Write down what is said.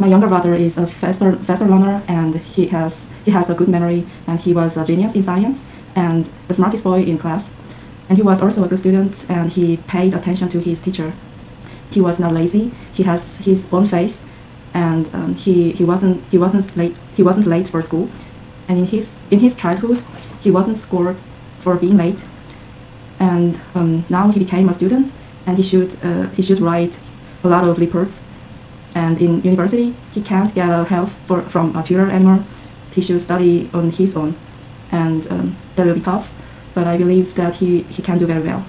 my younger brother is a faster faster learner and he has he has a good memory and he was a genius in science and the smartest boy in class. And he was also a good student and he paid attention to his teacher. He was not lazy. He has his own face and um, he, he wasn't he wasn't late he wasn't late for school. And in his in his childhood he wasn't scored for being late. And um, now he became a student and he should uh, he should write a lot of reports and in university, he can't get a help for, from a tutor anymore. He should study on his own. And um, that will be tough, but I believe that he, he can do very well.